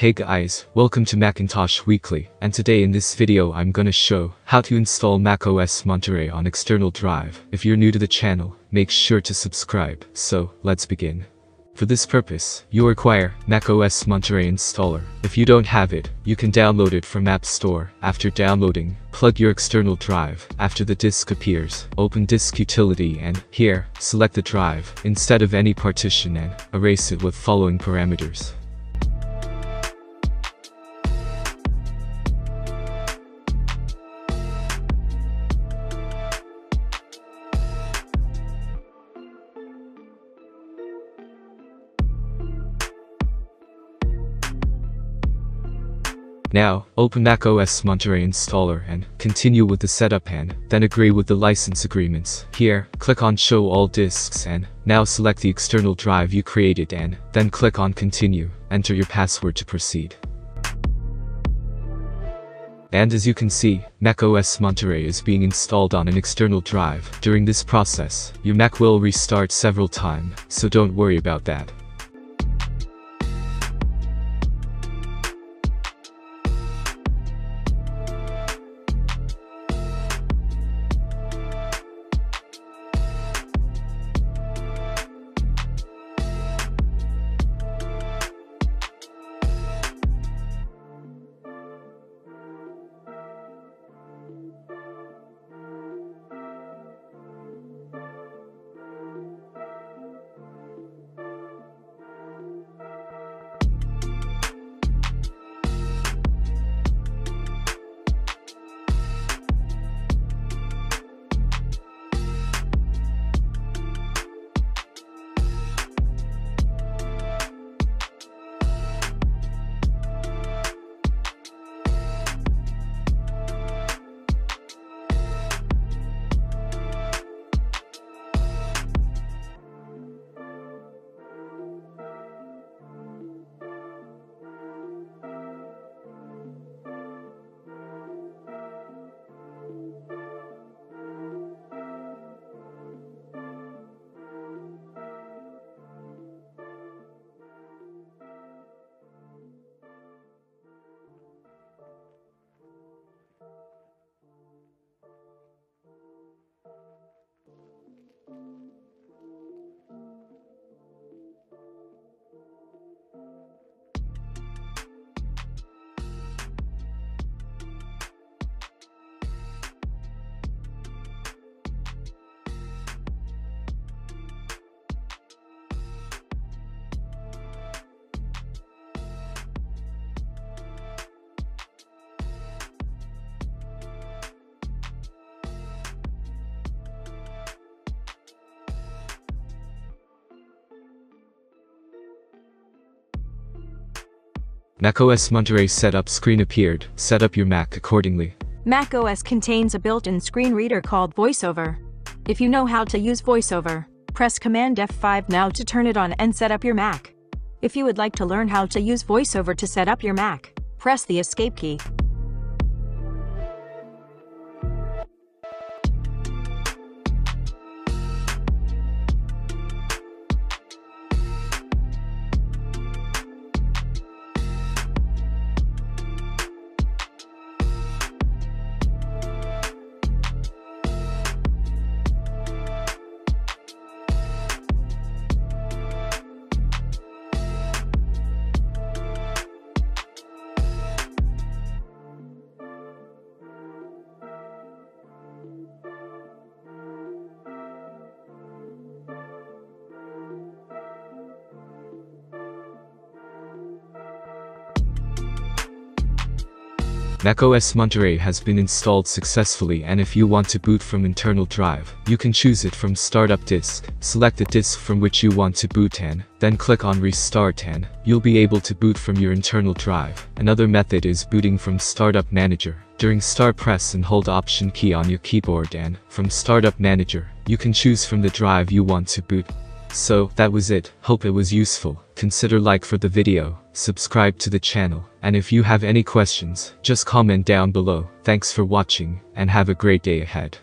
Hey guys, welcome to Macintosh Weekly, and today in this video I'm gonna show how to install macOS Monterey on external drive. If you're new to the channel, make sure to subscribe. So, let's begin. For this purpose, you require macOS Monterey installer. If you don't have it, you can download it from App Store. After downloading, plug your external drive. After the disk appears, open Disk Utility and, here, select the drive, instead of any partition and, erase it with following parameters. Now, open macOS Monterey installer and continue with the setup and then agree with the license agreements. Here, click on show all disks and now select the external drive you created and then click on continue. Enter your password to proceed. And as you can see, macOS Monterey is being installed on an external drive. During this process, your Mac will restart several times, so don't worry about that. macOS Monterey setup screen appeared. Set up your Mac accordingly. macOS contains a built-in screen reader called VoiceOver. If you know how to use VoiceOver, press Command F5 now to turn it on and set up your Mac. If you would like to learn how to use VoiceOver to set up your Mac, press the Escape key. macOS Monterey has been installed successfully and if you want to boot from internal drive, you can choose it from startup disk, select the disk from which you want to boot and, then click on restart and, you'll be able to boot from your internal drive. Another method is booting from Startup Manager. During start press and hold option key on your keyboard and, from Startup Manager, you can choose from the drive you want to boot. So, that was it, hope it was useful, consider like for the video, subscribe to the channel, and if you have any questions, just comment down below, thanks for watching, and have a great day ahead.